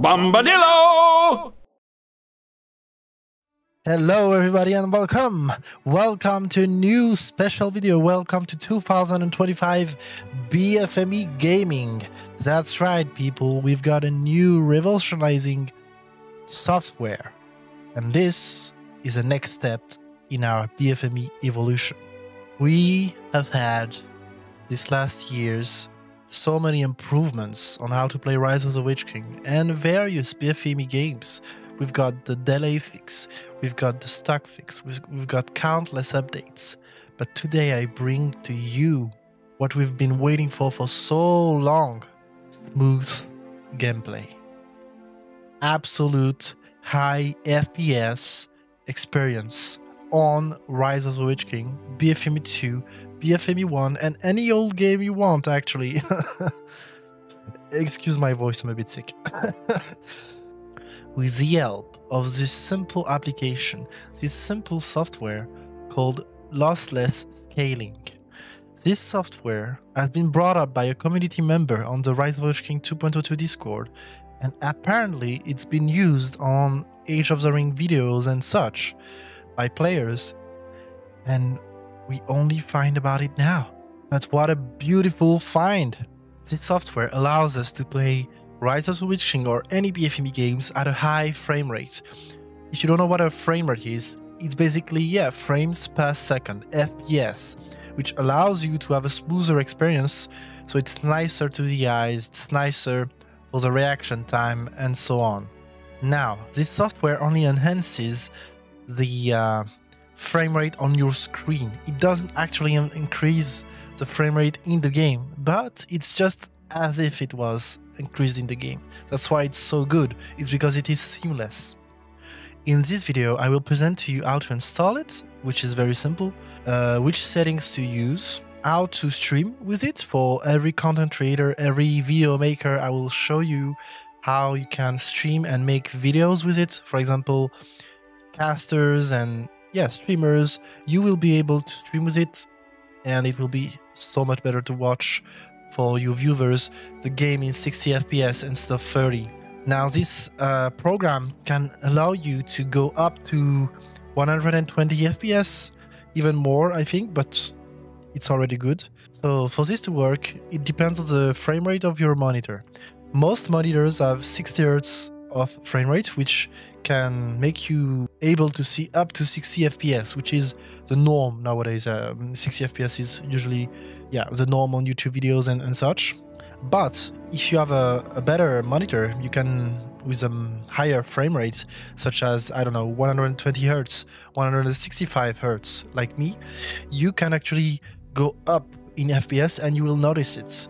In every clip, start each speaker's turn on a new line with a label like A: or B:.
A: Bombadillo!
B: Hello everybody and welcome! Welcome to a new special video. Welcome to 2025 BFME Gaming. That's right people, we've got a new revolutionizing software. And this is the next step in our BFME evolution. We have had these last years so many improvements on how to play Rise of the Witch King and various BFME games. We've got the delay fix, we've got the stuck fix, we've, we've got countless updates. But today I bring to you what we've been waiting for for so long smooth gameplay. Absolute high FPS experience on Rise of the Witch King, BFME 2, BFME 1, and any old game you want, actually. Excuse my voice, I'm a bit sick. With the help of this simple application, this simple software called Lossless Scaling. This software has been brought up by a community member on the Rise of King 2.02 Discord, and apparently it's been used on Age of the Ring videos and such by players, and we only find about it now. But what a beautiful find! This software allows us to play Rise of the Witch King or any BFME games at a high frame rate. If you don't know what a frame rate is, it's basically, yeah, frames per second, FPS, which allows you to have a smoother experience, so it's nicer to the eyes, it's nicer for the reaction time, and so on. Now, this software only enhances the uh, frame rate on your screen. It doesn't actually increase the frame rate in the game, but it's just as if it was increased in the game. That's why it's so good, it's because it is seamless. In this video, I will present to you how to install it, which is very simple, uh, which settings to use, how to stream with it for every content creator, every video maker. I will show you how you can stream and make videos with it. For example, casters and yeah, streamers, you will be able to stream with it and it will be so much better to watch for your viewers the game in 60 FPS instead of 30. Now this uh, program can allow you to go up to 120 FPS, even more I think, but it's already good. So for this to work, it depends on the frame rate of your monitor. Most monitors have 60 Hz of frame rate, which can make you able to see up to 60 FPS, which is the norm nowadays. Um, 60 FPS is usually, yeah, the norm on YouTube videos and, and such. But if you have a, a better monitor, you can, with a higher frame rate, such as, I don't know, 120 Hertz, 165 Hertz, like me, you can actually go up in FPS and you will notice it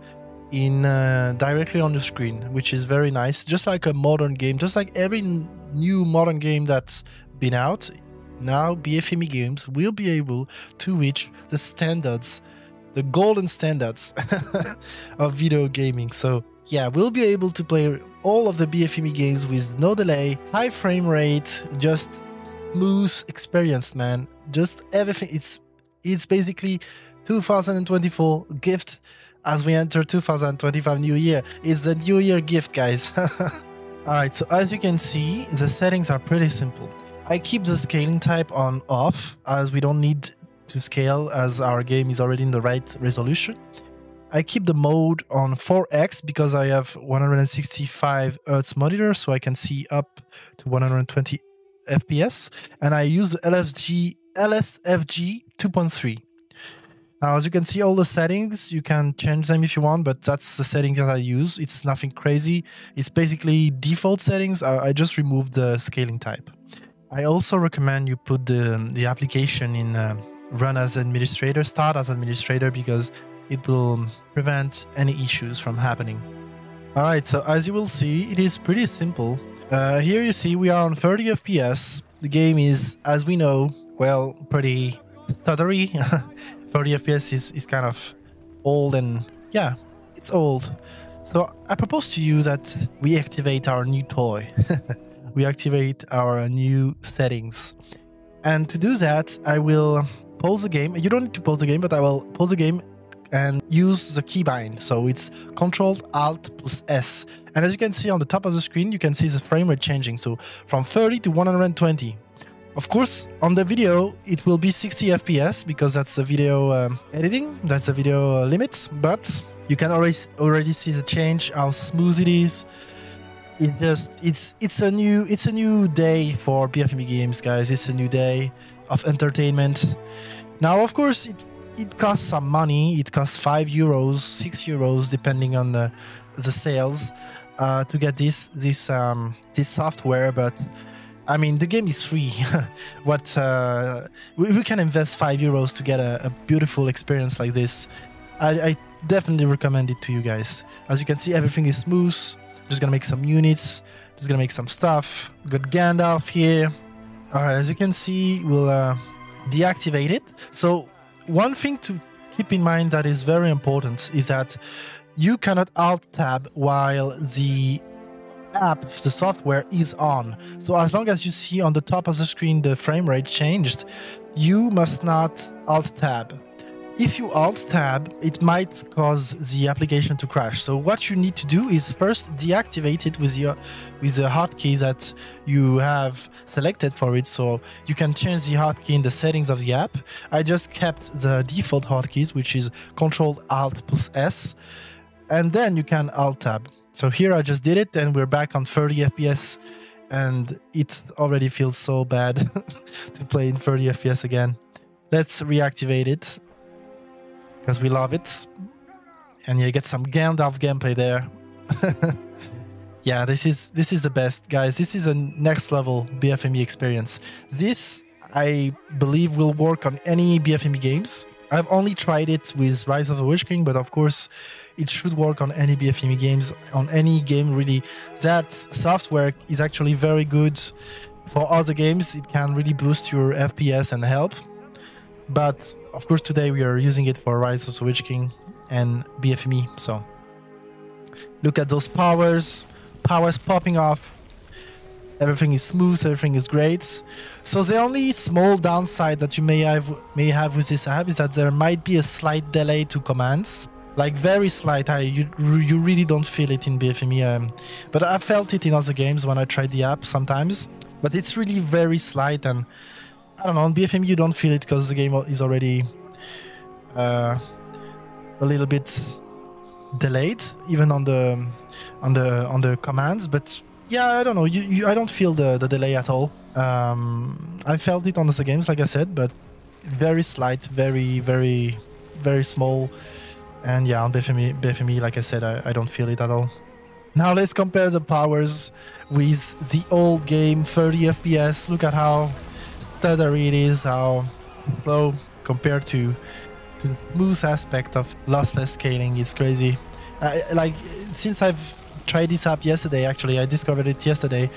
B: in uh, directly on the screen, which is very nice. Just like a modern game, just like every new modern game that's been out, now BFME games will be able to reach the standards, the golden standards of video gaming. So yeah, we'll be able to play all of the BFME games with no delay, high frame rate, just smooth experience, man. Just everything. It's it's basically 2024 gift as we enter 2025 new year. It's the new year gift, guys. Alright, so as you can see, the settings are pretty simple. I keep the scaling type on off as we don't need to scale as our game is already in the right resolution. I keep the mode on 4x because I have 165 Hz monitor so I can see up to 120 FPS and I use the LSG LSFG 2.3 now, as you can see all the settings, you can change them if you want, but that's the settings that I use. It's nothing crazy. It's basically default settings. I, just removed the scaling type. I also recommend you put the, the application in uh, run as administrator, start as administrator, because it will prevent any issues from happening. All right, so as you will see, it is pretty simple. Uh, here you see we are on 30 FPS. The game is, as we know, well, pretty stuttery. 30 FPS is, is kind of old and yeah, it's old. So I propose to you that we activate our new toy. we activate our new settings. And to do that, I will pause the game. You don't need to pause the game, but I will pause the game, and use the keybind. So it's Control Alt plus S. And as you can see on the top of the screen, you can see the frame rate changing. So from 30 to 120. Of course, on the video, it will be 60 FPS because that's the video um, editing, that's the video uh, limit. But you can already already see the change, how smooth it is. It just it's it's a new it's a new day for BFME games, guys. It's a new day of entertainment. Now, of course, it it costs some money. It costs five euros, six euros, depending on the the sales, uh, to get this this um, this software. But I mean, the game is free. what uh, we, we, can invest five euros to get a, a beautiful experience like this. I, I, definitely recommend it to you guys. As you can see, everything is smooth. Just gonna make some units. Just gonna make some stuff. Got Gandalf here. All right, as you can see, we'll uh, deactivate it. So one thing to keep in mind that is very important is that you cannot alt tab while the app, the software is on. So as long as you see on the top of the screen the frame rate changed, you must not alt tab. If you alt tab, it might cause the application to crash. So what you need to do is first deactivate it with your with the hotkey that you have selected for it. So you can change the hotkey in the settings of the app. I just kept the default hotkeys, which is Control Alt plus S, and then you can alt tab. So here I just did it and we're back on 30 FPS and it already feels so bad to play in 30 FPS again. Let's reactivate it because we love it. And you get some Gandalf gameplay there. yeah, this is this is the best, guys. This is a next level BFME experience. This I believe will work on any BFME games. I've only tried it with Rise of the Witch King, but of course it should work on any BFME games, on any game really. That software is actually very good for other games. It can really boost your FPS and help. But of course, today we are using it for Rise of the Witch King and BFME. So look at those powers, powers popping off. Everything is smooth, everything is great. So the only small downside that you may have may have with this app is that there might be a slight delay to commands like very slight. I you you really don't feel it in BFME, um, but I felt it in other games when I tried the app sometimes. But it's really very slight, and I don't know. On BFME you don't feel it because the game is already uh, a little bit delayed, even on the on the on the commands. But yeah, I don't know. You, you I don't feel the the delay at all. Um, I felt it on the games, like I said, but very slight, very very very small. And yeah, on BFME, BFME like I said, I, I don't feel it at all. Now let's compare the powers with the old game, 30 FPS. Look at how stuttery it is, how slow compared to, to the smooth aspect of lossless scaling. It's crazy. I, like, since I've tried this app yesterday, actually, I discovered it yesterday,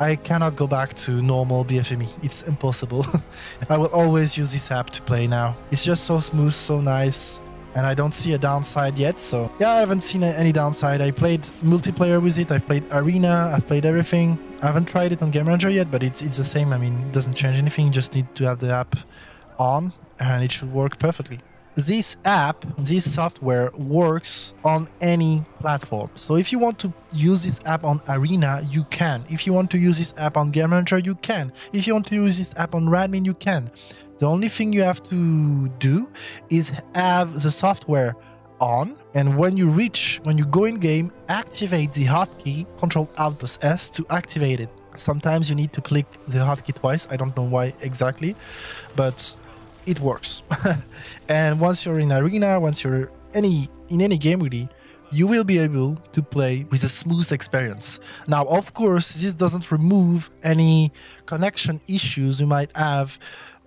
B: I cannot go back to normal BFME. It's impossible. I will always use this app to play now. It's just so smooth, so nice and I don't see a downside yet. So yeah, I haven't seen any downside. I played multiplayer with it. I've played arena. I've played everything. I haven't tried it on GameRanger yet, but it's it's the same. I mean, it doesn't change anything. You just need to have the app on, and it should work perfectly. This app, this software works on any platform. So if you want to use this app on Arena, you can. If you want to use this app on GameRanger, you can. If you want to use this app on Radmin, you can. The only thing you have to do is have the software on and when you reach when you go in game activate the hotkey control alt plus s to activate it sometimes you need to click the hotkey twice i don't know why exactly but it works and once you're in arena once you're any in any game really you will be able to play with a smooth experience. Now, of course, this doesn't remove any connection issues you might have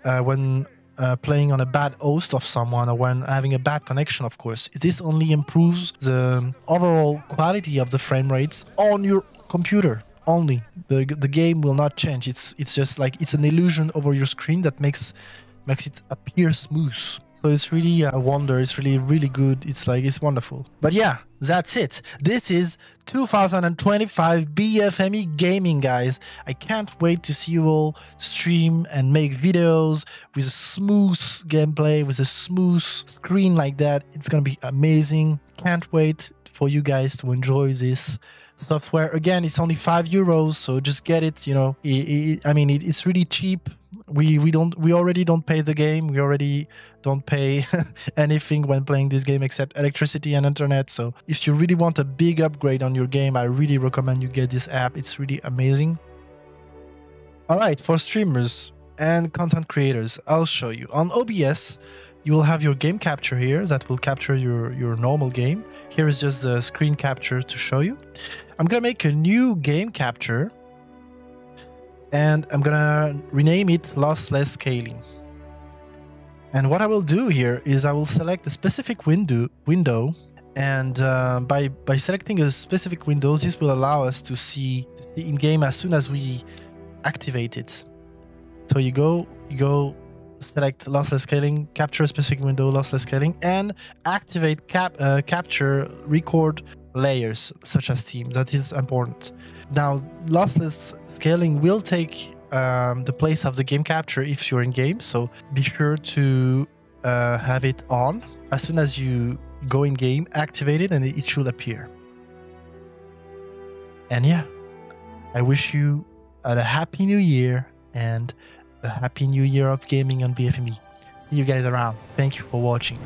B: uh, when uh, playing on a bad host of someone or when having a bad connection, of course. This only improves the overall quality of the frame rates on your computer only. The, the game will not change. It's it's just like it's an illusion over your screen that makes makes it appear smooth. So it's really a wonder. It's really, really good. It's like, it's wonderful. But yeah, that's it. This is 2025 BFME gaming, guys. I can't wait to see you all stream and make videos with a smooth gameplay, with a smooth screen like that. It's gonna be amazing. Can't wait for you guys to enjoy this software. Again, it's only five euros, so just get it. You know, it, it, I mean, it, it's really cheap. We we don't we already don't pay the game. We already don't pay anything when playing this game except electricity and internet. So if you really want a big upgrade on your game, I really recommend you get this app. It's really amazing. All right, for streamers and content creators, I'll show you on OBS you will have your game capture here that will capture your, your normal game. Here is just the screen capture to show you. I'm going to make a new game capture and I'm going to rename it lossless scaling. And what I will do here is I will select a specific window window and uh, by by selecting a specific window this will allow us to see, to see in game as soon as we activate it. So you go you go select lossless scaling, capture a specific window, lossless scaling, and activate cap, uh, capture record layers such as Steam. That is important. Now, lossless scaling will take um, the place of the game capture if you're in game, so be sure to uh, have it on. As soon as you go in game, activate it and it should appear. And yeah, I wish you a happy new year and a happy new year of gaming on BFME. See you guys around. Thank you for watching.